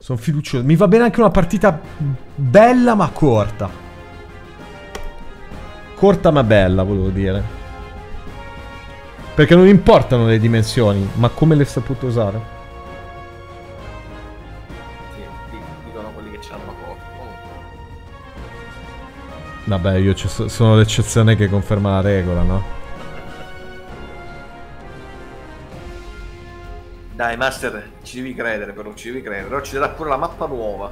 Sono fiducioso. Mi va bene anche una partita bella ma corta. Corta ma bella, volevo dire. Perché non importano le dimensioni, ma come le saputo usare. Sì, dicono quelli che corto. Comunque. Vabbè, io ci so- sono l'eccezione che conferma la regola, no? Dai, Master, ci devi credere, però ci devi credere. Però ci darà pure la mappa nuova.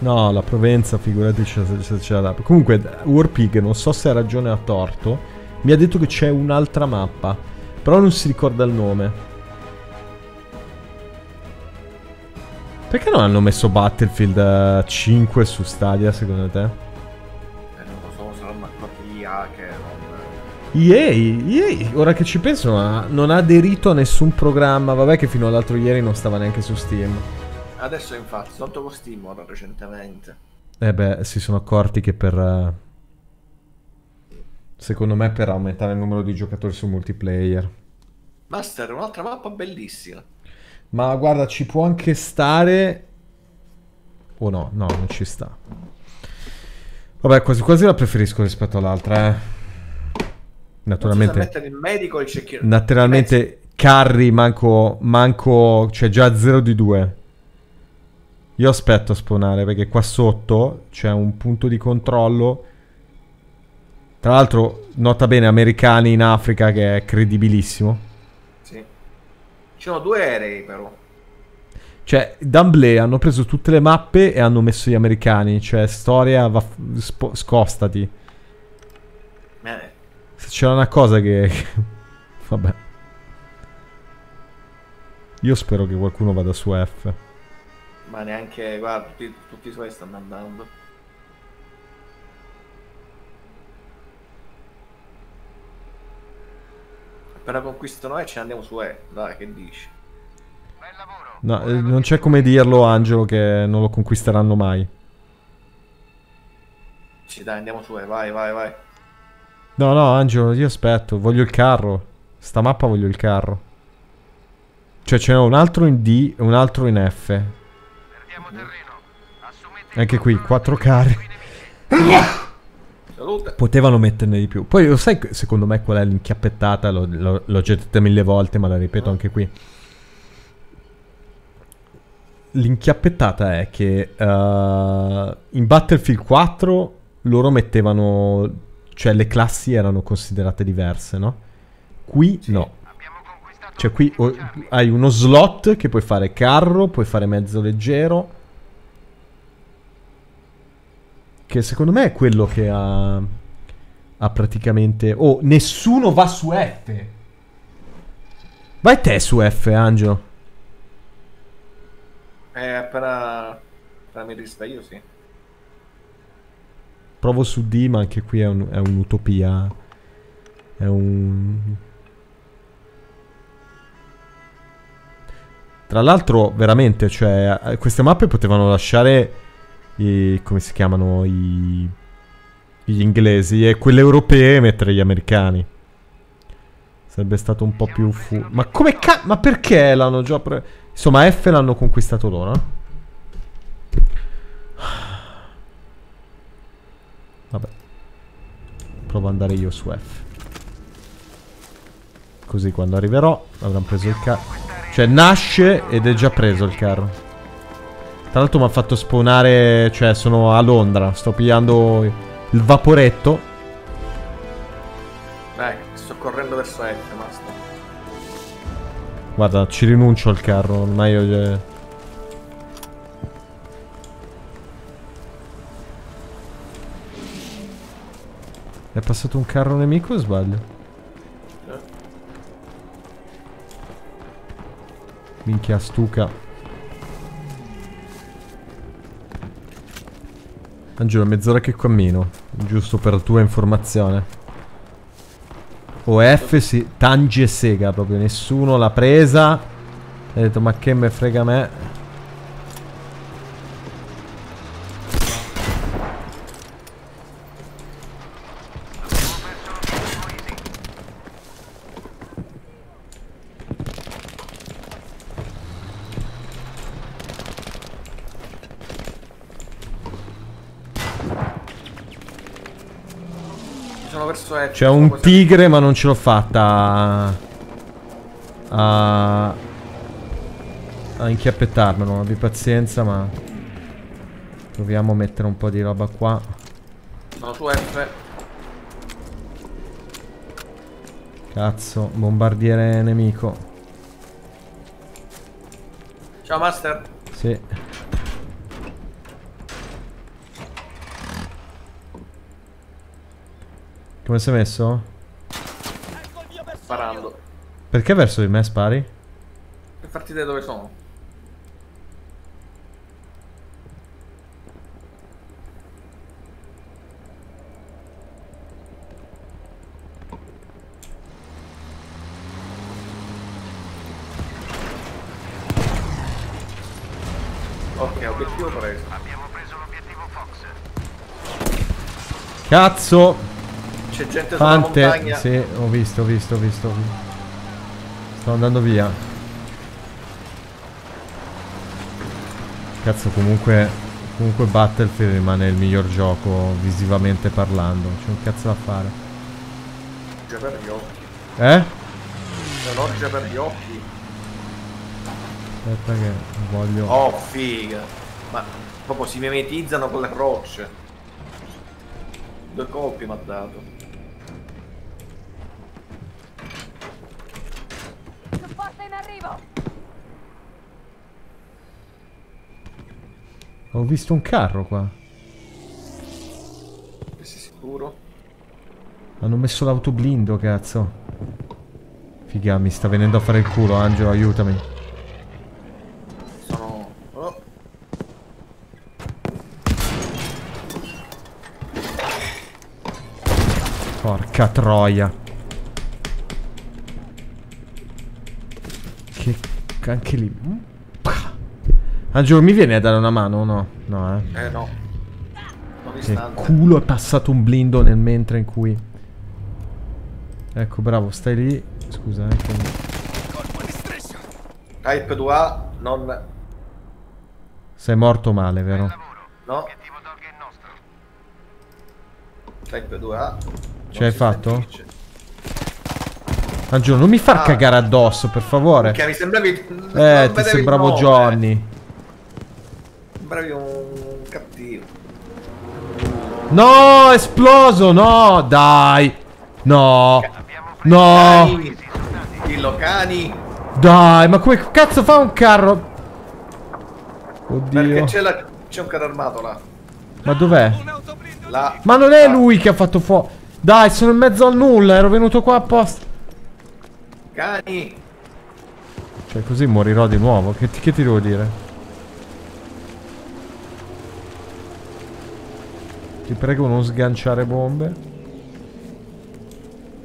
No, la Provenza, figurati se, ce l'ha. Comunque, Warpig, non so se ha ragione o ha torto, mi ha detto che c'è un'altra mappa, però non si ricorda il nome. Perché non hanno messo Battlefield eh, 5 su Stadia, secondo te? Eh, non lo so, saranno accorti gli hacker. EA, EA, ora che ci penso, non ha, non ha aderito a nessun programma. Vabbè che fino all'altro ieri non stava neanche su Steam. Adesso infatti, soltanto con Steam ora recentemente. Eh beh, si sono accorti che per... eh, Secondo me per aumentare il numero di giocatori su multiplayer. Master, un'altra mappa bellissima. Ma guarda, ci può anche stare... O no, no, non ci sta. Vabbè, quasi quasi la preferisco rispetto all'altra, eh. Naturalmente. Il medico e il cecchino. Naturalmente carry manco, manco, cioè già 0 di 2. Io aspetto a spawnare perché qua sotto c'è un punto di controllo. Tra l'altro, nota bene, americani in Africa che è credibilissimo. Sì. Ci sono due aerei però. Cioè, d'amblè hanno preso tutte le mappe e hanno messo gli americani. Cioè, storia, va, scostati. C'era una cosa che... Vabbè. Io spero che qualcuno vada su F. ma neanche, guarda, tutti, tutti i suoi stanno andando. Appena conquistano E ce ne andiamo su E, dai, che dici? No, eh, non c'è come dirlo, Angelo, che non lo conquisteranno mai. Sì, dai, andiamo su E, vai, vai, vai. No, no, Angelo, io aspetto. Voglio il carro. Sta mappa voglio il carro. Cioè, ce n'è un altro in D e un altro in F. Anche qui, quattro carri. Salute. Potevano metterne di più. Poi lo sai, secondo me, qual è l'inchiappettata? L'ho, l'ho- l'ho già detta mille volte, ma la ripeto anche qui. L'inchiappettata è che eh, in Battlefield 4 loro mettevano. Cioè, le classi erano considerate diverse, no? Qui no. Cioè, qui o- hai uno slot che puoi fare carro, puoi fare mezzo leggero. Che secondo me è quello che ha. Ha praticamente. Oh, nessuno va su F. Vai te su F, Angelo. Eh, appena... appena mi risveglio, sì. Provo su D, ma anche qui è, un- è un'utopia. È un. Tra l'altro, veramente, cioè, eh, queste mappe potevano lasciare i. come si chiamano? I. gli inglesi e quelle europee mettere gli americani. Sarebbe stato un po' più fu. Ma come ca. Ma perché l'hanno già. Pre- Insomma, F l'hanno conquistato loro? Vabbè. Provo ad andare io su F. Così quando arriverò avranno preso il carro. Cioè nasce ed è già preso il carro. Tra l'altro mi ha fatto spawnare. Cioè sono a Londra. Sto pigliando il vaporetto. Dai, sto correndo verso F, basta. Guarda, ci rinuncio al carro. Ormai io. È passato un carro nemico o sbaglio? Eh. Minchia stuca. Angelo, mezz'ora che cammino. Giusto per tua informazione. O F si tange e sega proprio. Nessuno l'ha presa. Ha detto ma che me frega me. Verso est. C'è un tigre ma non ce l'ho fatta a... a inchiappettarmelo, abbi pazienza ma... Proviamo a mettere un po' di roba qua. Sono su F. Cazzo, bombardiere nemico. Ciao Master. Sì. Come sei messo? Sparando. Perché verso di me spari? Per farti vedere dove sono. Ok, obiettivo preso. Cazzo! C'è gente sulla Fante! montagna. Sì, ho visto, ho visto, ho visto. Sto andando via. Cazzo, comunque... Comunque Battlefield rimane il miglior gioco visivamente parlando. C'è un cazzo da fare. Già per gli occhi. Eh? C'è un'orgia per gli occhi. Aspetta che voglio... Oh, figa. Ma proprio si mimetizzano con le rocce. Due colpi mi ha dato. Supporto in arrivo! Ho visto un carro qua. Sei sicuro? Hanno messo l'autoblindo, cazzo. Figa, mi sta venendo a fare il culo, Angelo, aiutami. Sono... Oh. Porca troia. Che... anche lì... Angelo, mi vieni a dare una mano o no? No, eh. Eh no. Che culo è passato un blindo nel mentre in cui... Ecco, bravo, stai lì. Scusa, eh. che- Type 2A, non... Sei morto male, vero? No. Type 2A. Ce l'hai Non si sancisce. Angelo, non mi far Ah. cagare addosso, per favore. Che mi sembravi... Eh, ti sembravo. Johnny. Sembravi un cattivo. No, esploso, no, dai. No. No. Dillo, cani! Dai, ma come cazzo fa un carro? Perché Oddio. c'è la... c'è un carro armato là. Ma dov'è? Là. Ma non è là. lui che ha fatto fuoco. Dai, sono in mezzo al nulla, ero venuto qua apposta. Cani! Cioè, così morirò di nuovo. Che ti, che ti devo dire? Ti prego non sganciare bombe.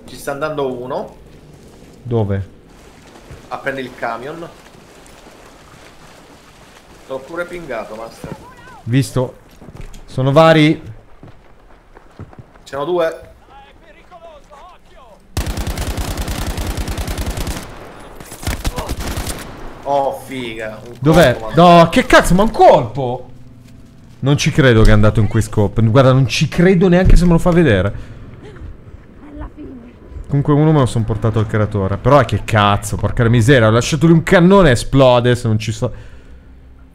Ci sta andando uno. Dove? A prendere il camion. L'ho pure pingato, master. Visto? Sono vari. C'erano due. Oh, figa. Dov'è? No, che cazzo, ma un colpo! Non ci credo che è andato in quickscope. Guarda, non ci credo neanche se me lo fa vedere. Comunque uno me lo sono portato al creatore. Però che cazzo, porca miseria. Ho lasciato lì un cannone e esplode se non ci sto...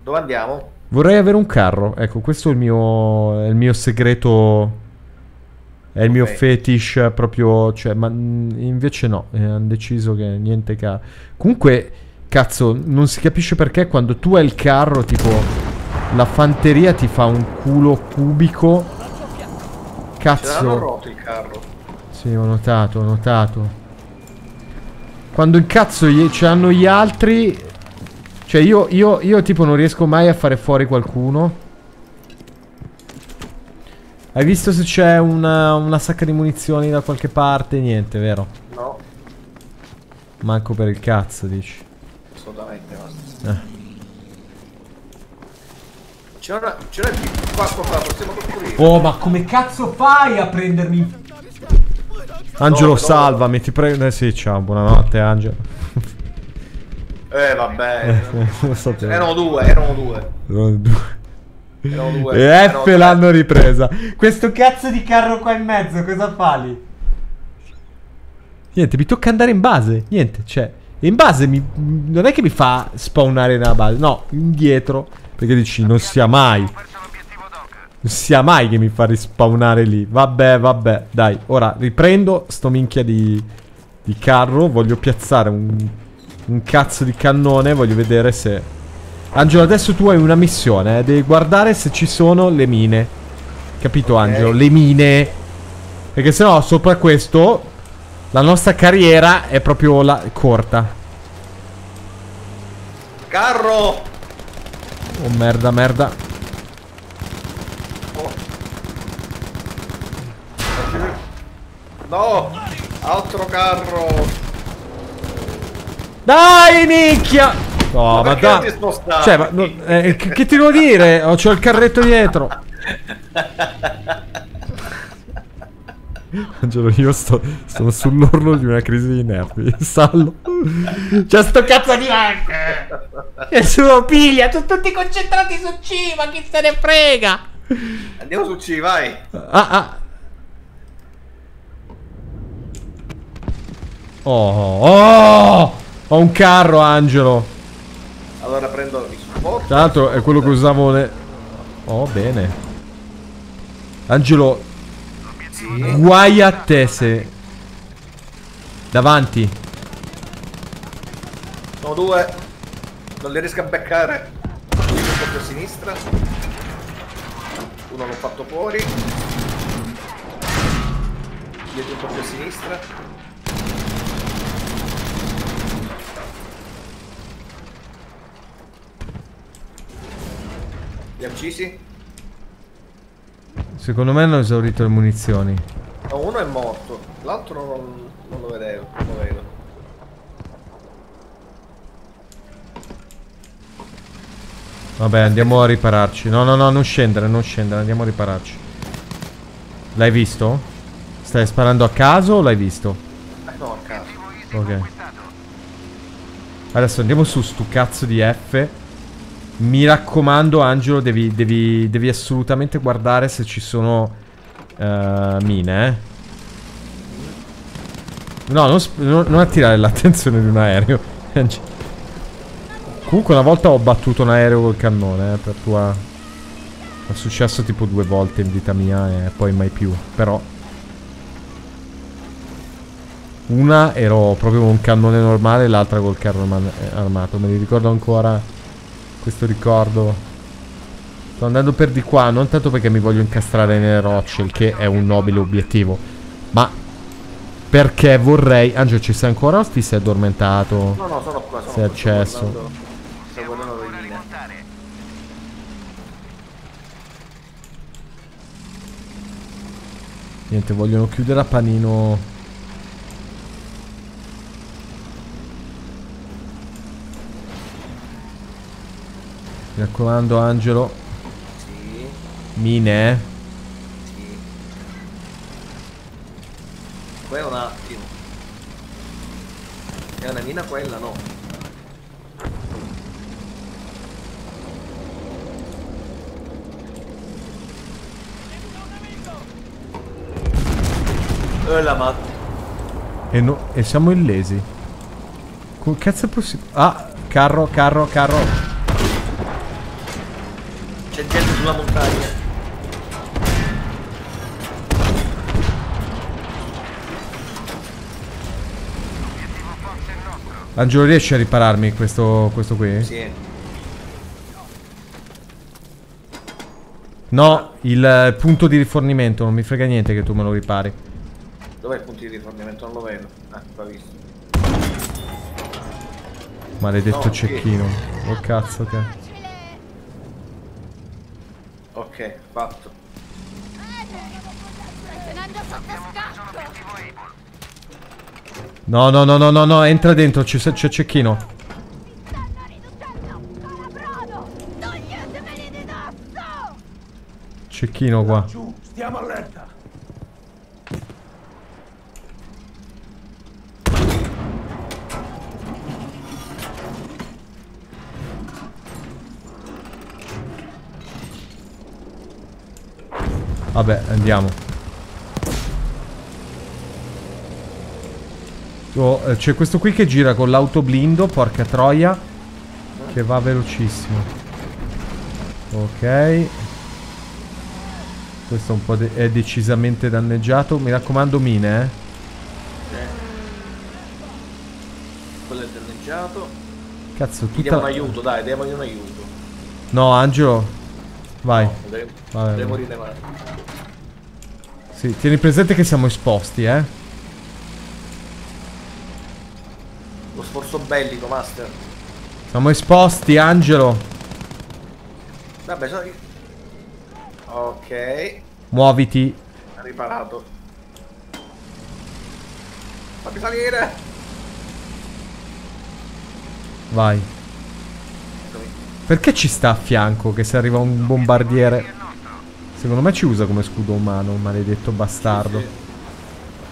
Dove andiamo? Vorrei avere un carro. Ecco, questo è il mio, è il mio segreto. È il mio Ok. fetish proprio. Cioè, ma mm, invece no. eh, hanno deciso che niente carro. Comunque, cazzo, non si capisce perché quando tu hai il carro, tipo. La fanteria ti fa un culo cubico. Ce l'hanno Cazzo. rotto il carro. Sì, ho notato, ho notato. Quando incazzo gli, ce hanno gli altri. Cioè, io, io, io tipo non riesco mai a fare fuori qualcuno. Hai visto se c'è una, una sacca di munizioni da qualche parte? Niente, vero? No, Manco per il cazzo, dici. Assolutamente, master. Eh. C'è una... C'è una... Qua, qua, qua, possiamo costruire. Oh, ma come cazzo fai a prendermi? Angelo, dove? salvami, ti prego. Eh sì, ciao, buonanotte, Angelo. Eh, vabbè. So te. erano due, erano due. Erano due. Erano due. E erano F l'hanno ripresa. Questo cazzo di carro qua in mezzo, cosa fa lì? Niente, mi tocca andare in base. Niente, cioè. In base mi, non è che mi fa spawnare nella base. No, indietro. Perché dici, non sia mai. Non sia mai che mi fa rispawnare lì. Vabbè, vabbè. Dai, ora riprendo sto minchia di, di carro. Voglio piazzare un, un cazzo di cannone. Voglio vedere se... Angelo, adesso tu hai una missione. Eh? Devi guardare se ci sono le mine. Capito, Ok. Angelo? Le mine. Perché sennò sopra questo la nostra carriera è proprio la corta. Carro! Oh merda, merda. Oh. No! Altro carro! Dai, nicchia! No, ma, ti spostavi? Cioè, ma eh, che, che ti devo dire? Ho c'ho il carretto dietro. Angelo, io sto, sono sull'orlo di una crisi di nervi. Sallo. C'è sto cazzo di hack. Nessuno piglia. Sono tutti concentrati su C. Ma chi se ne frega? Andiamo su C, vai! Ah, ah. Oh, oh! Ho un carro, Angelo. Allora prendo il supporto. Tra l'altro è quello che usavo ne... Oh, bene. Angelo. Guai a te se... Davanti. Sono due. Non li riesco a beccare. Uno più a sinistra. Uno l'ho fatto fuori. Dietro più a sinistra. Li ha uccisi? Secondo me hanno esaurito le munizioni. No, uno è morto. L'altro non, non lo vedevo. Non lo vedo. Vabbè, andiamo a ripararci. No, no, no, non scendere, non scendere, andiamo a ripararci. L'hai visto? Stai sparando a caso o l'hai visto? Eh, no, a caso. Ok. Adesso andiamo su stu cazzo di F. Mi raccomando, Angelo, devi, devi, devi assolutamente guardare se ci sono eh, mine, eh. No, non, non- attirare l'attenzione di un aereo. Comunque una volta ho battuto un aereo col cannone, eh, per tua... È successo tipo due volte in vita mia e poi mai più. Però... Una ero proprio con un cannone normale, l'altra col carro arma- armato. Me li ricordo ancora questo ricordo. Sto andando per di qua, non tanto perché mi voglio incastrare nelle rocce, il che è un nobile obiettivo, ma perché vorrei... Angelo, ci sei ancora o ti sei addormentato? No, no, sono qua. Sono Sei accesso. guardando- Sto guardando le. Niente, vogliono chiudere a panino. Mi raccomando, Angelo. Sì, Mine. sì. Qua è un attimo. È una mina quella, no? Eh la ma... E, no- e siamo illesi. Come cazzo è possibile? Ah, carro, carro, carro. Angelo, riesci a ripararmi questo, questo qui? Sì. No, il punto di rifornimento. Non mi frega niente che tu me lo ripari. Dov'è il punto di rifornimento? Non lo vedo. Ah, qua visto. Maledetto No, cecchino. Oh cazzo che. Ok, fatto. Tenendo sotto scacco! No, no, no, no, no, no, entra dentro, c'è, c'è cecchino. Cecchino qua. Giù, stiamo allerta. Vabbè, andiamo. Oh, c'è questo qui che gira con l'auto blindo, porca troia. Che va velocissimo. Ok. Questo un po' de- è decisamente danneggiato. Mi raccomando, mine, eh. Quello è danneggiato. Cazzo, Gli diamo un tutta... aiuto, dai, diamogli un aiuto. No, Angelo. Vai. No, deve, Vabbè, morire male. Sì, tieni presente che siamo esposti, eh. Lo sforzo bellico, master. Siamo esposti, Angelo. Vabbè, so... Ok, Muoviti. riparato. Fammi salire! Vai. Eccomi. Perché ci sta a fianco che se arriva un bombardiere? Secondo me ci usa come scudo umano, un maledetto bastardo. Sì,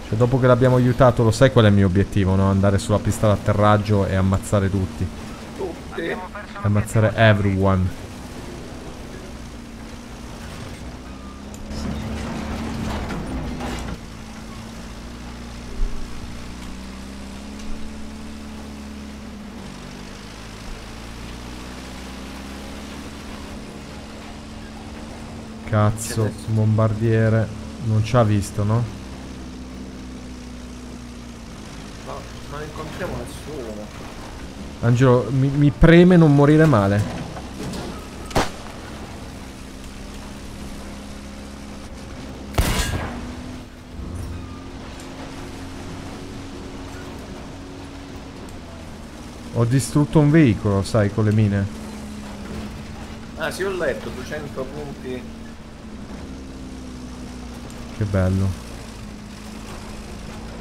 Cioè, dopo che l'abbiamo aiutato, lo sai qual è il mio obiettivo, no? Andare sulla pista d'atterraggio e ammazzare tutti. Tutti. Ammazzare everyone. Cazzo, bombardiere. Non ci ha visto, no? No, non incontriamo nessuno. Angelo, mi, mi preme non morire male. Ho distrutto un veicolo, sai, con le mine. Ah, sì, ho letto, 200 punti. Che bello.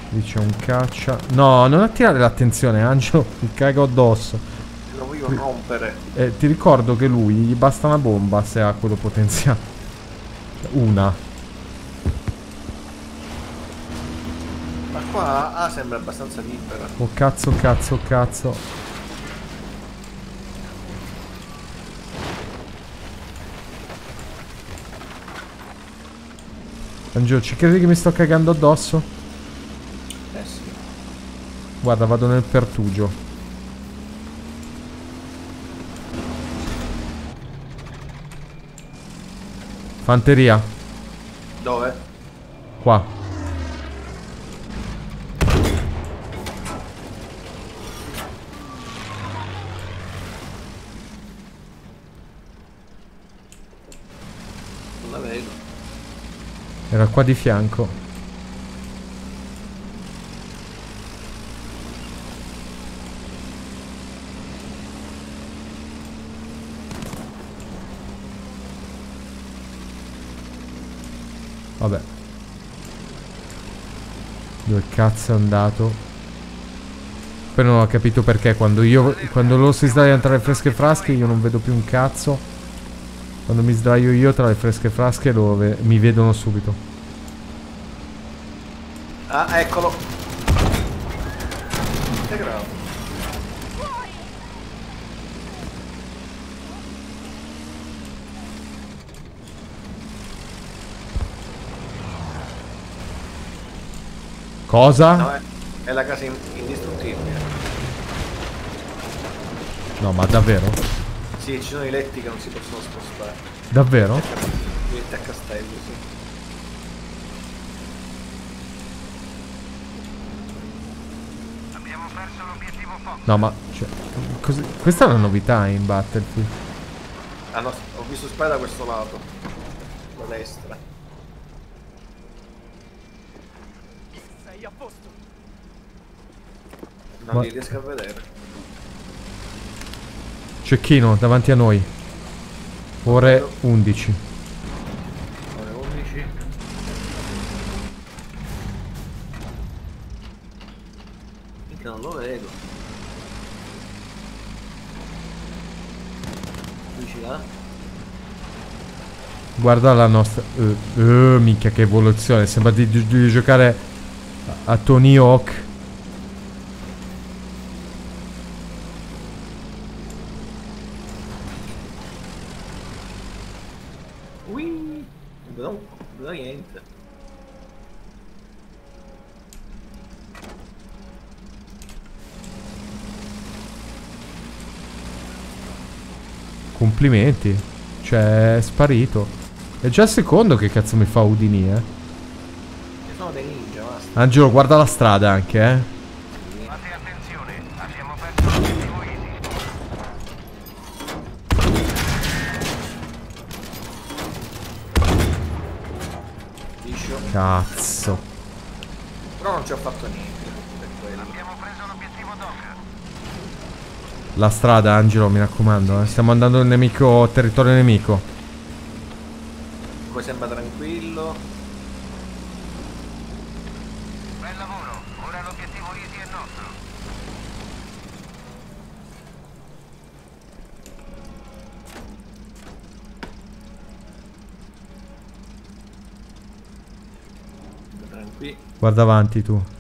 Lì c'è un caccia. No, non attirare l'attenzione, Angelo. Mi cago addosso. Lo voglio rompere. Eh, ti ricordo che lui gli basta una bomba se ha quello potenziale. Una. Ma qua A sembra abbastanza libera. Oh cazzo, cazzo, cazzo. Angelo, ci credi che mi sto cagando addosso? Guarda, vado nel pertugio. Fanteria, Dove? qua. Non la vedo. Era qua di fianco. Vabbè. Dove cazzo è andato? Poi non ho capito perché quando io quando loro si sdraiano tra le fresche frasche io non vedo più un cazzo. Quando mi sdraio io tra le fresche frasche ve- mi vedono subito. Ah, eccolo. Integrato. Cosa? No, è, è la casa in- indistruttibile. No, ma davvero? Sì, ci sono i letti che non si possono spostare. Davvero? Diventi a castello, sì. No, ma cioè, così- questa è una novità in Battlefield. Ah no, ho visto sparare da questo lato. Da destra. Sei a posto. Non Ma- li riesco a vedere. Cecchino davanti a noi. Ore 11. Ore 11. Minchia, non lo vedo. Dici là? Guarda la nostra. Eh, eh, minchia, che evoluzione. Sembra di, di- di giocare a Tony Hawk. Complimenti. Cioè, è sparito. È già il secondo che cazzo mi fa Udini, eh. Angelo, guarda la strada anche, eh. Fate attenzione, abbiamo perso l'obiettivo Easy. Liscio. Cazzo. Però non ci ho fatto niente per quello. Abbiamo preso l'obiettivo Doc. La strada, Angelo, mi raccomando, eh. Stiamo andando nel nemico, territorio nemico. Poi sembra tranquillo. Bel lavoro, ora l'obiettivo Easy è nostro. Guarda avanti tu.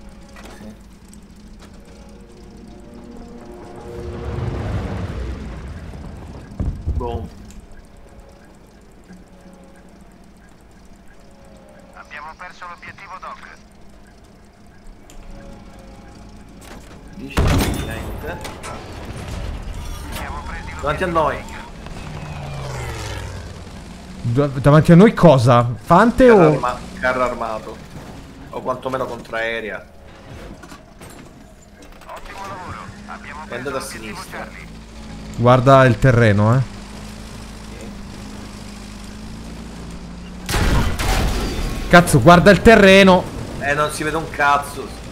Davanti a noi cosa? Fante Carro, o... arma- carro armato. O quantomeno contraerea. Ottimo lavoro. Abbiamo È andato a sinistra. Guarda il terreno, eh. Cazzo, guarda il terreno. Eh, non si vede un cazzo.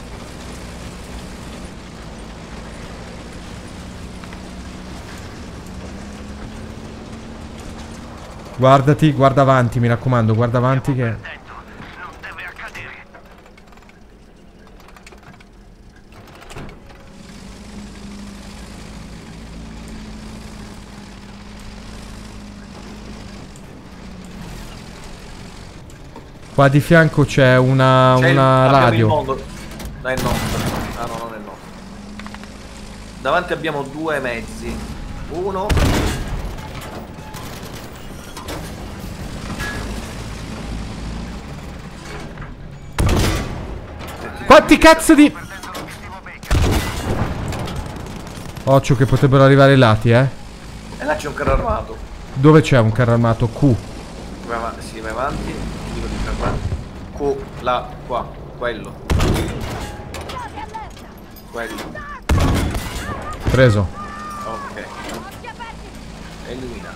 Guardati, guarda avanti, mi raccomando, guarda avanti che... Qua di fianco c'è una, il- una abbiamo radio. il mondo. No, è nostro. Ah no, non è nostro. Davanti abbiamo due mezzi. Uno. Quanti cazzo di... Occhio che potrebbero arrivare i lati, eh. E là c'è un carro armato. Dove c'è un carro armato? Q. Vai avanti, sì, vai avanti. Dico di far avanti. Q, là, qua. Quello. Quello. Preso. Ok. Elimina.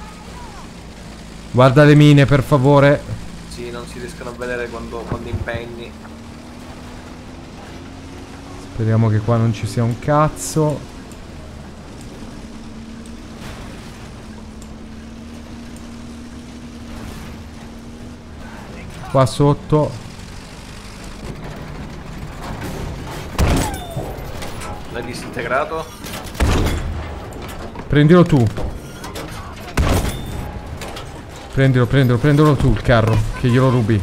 Guarda le mine, per favore. Sì, non si riescono a vedere quando, quando impegni. Speriamo che qua non ci sia un cazzo. Qua sotto. L'hai disintegrato? Prendilo tu. Prendilo, prendilo, prendilo tu il carro. Che glielo rubi.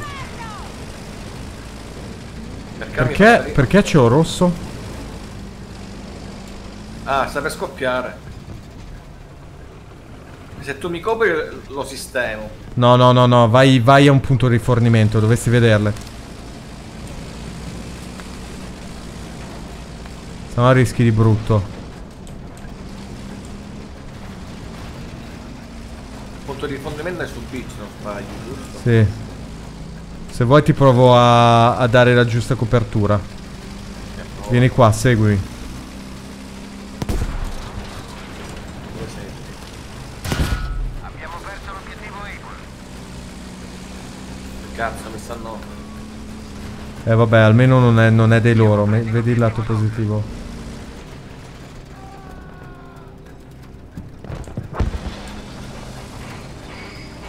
Perché? Perché? un rosso? Ah, sta per scoppiare. Se tu mi copri lo sistemo. No, no, no, no. Vai, vai a un punto di rifornimento. Dovresti vederle. Se no rischi di brutto. Punto di rifornimento è sul beach, non sbaglio, giusto? Sì. Se vuoi ti provo a, a dare la giusta copertura. Vieni qua, seguimi. Dove sei? Abbiamo perso l'obiettivo Eagle. Che Cazzo, mi stanno... Eh vabbè, almeno non è, non è dei loro. Vedi il lato positivo.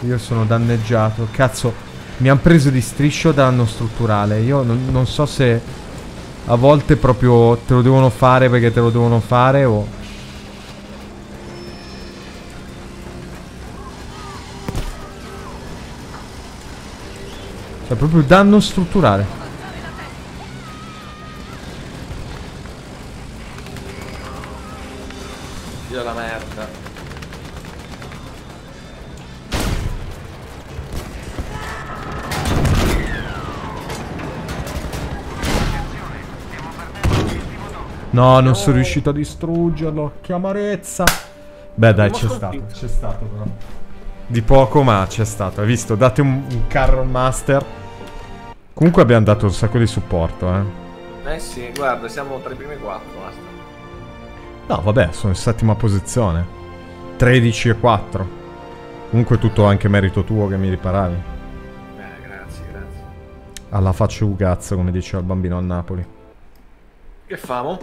Io sono danneggiato. Cazzo, mi hanno preso di striscio danno strutturale. Io non, non so se a volte proprio te lo devono fare perché te lo devono fare o... Cioè proprio danno strutturale. Dio la merda. No, non sono riuscito a distruggerlo. Che amarezza. Beh dai, c'è stato, c'è stato però. Di poco, ma c'è stato. Hai visto? Date un, un carro master. Comunque abbiamo dato un sacco di supporto, eh. Eh sì, guarda, siamo tra i primi quattro, basta. No, vabbè, sono in settima posizione. 13 e 4. Comunque tutto anche merito tuo che mi riparavi. Eh, grazie, grazie. Alla faccia cazzo, come diceva il bambino a Napoli. Che famo?